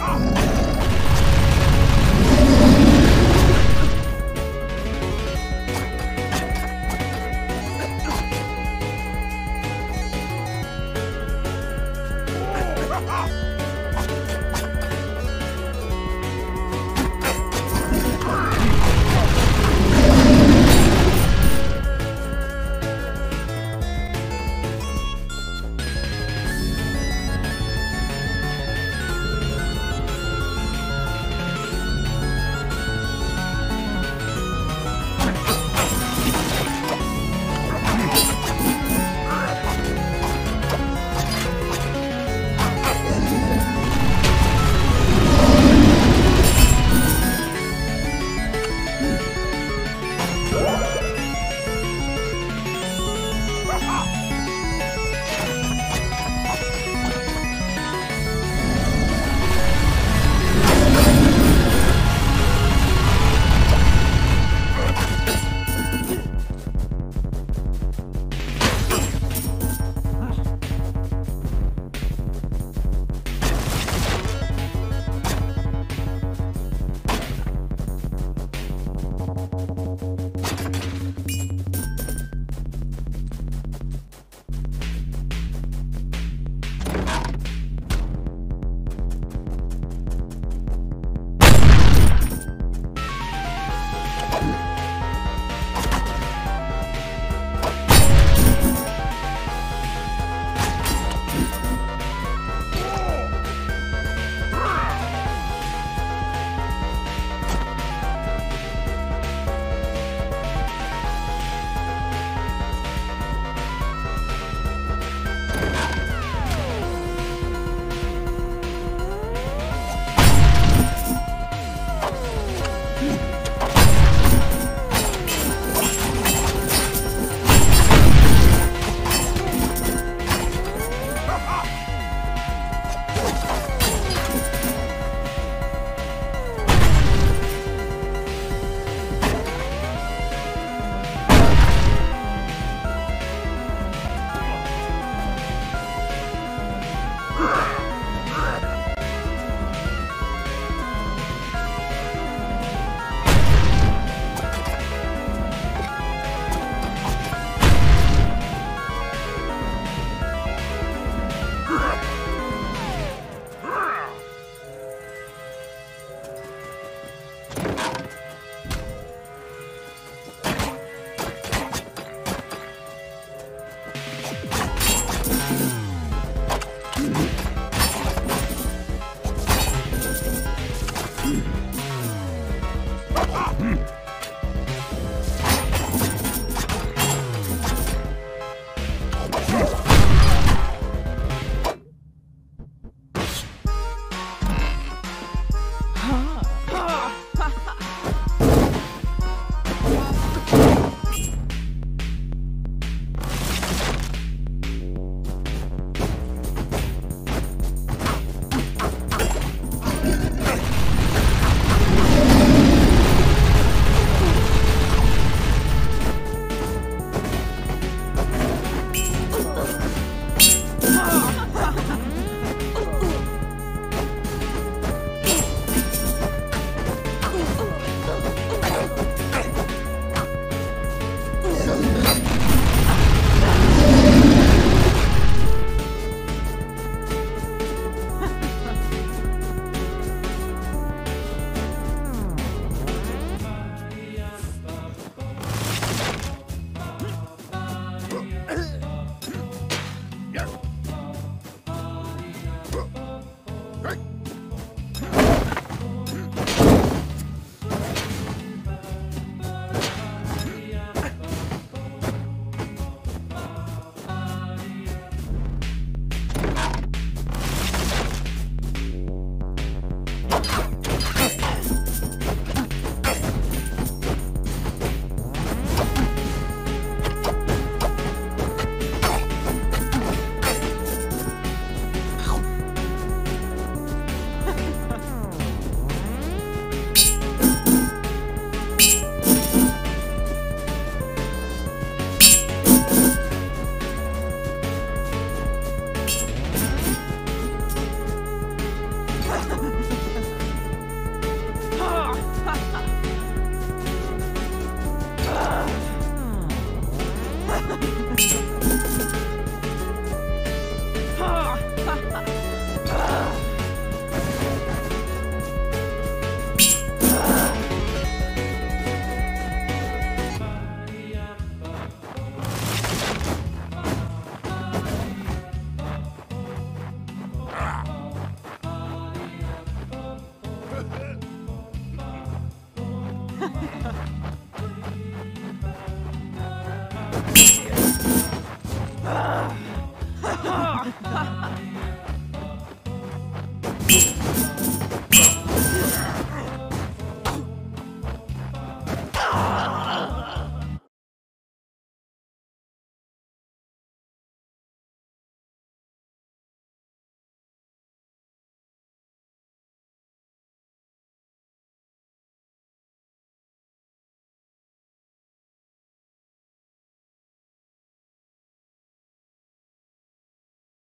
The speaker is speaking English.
Ah!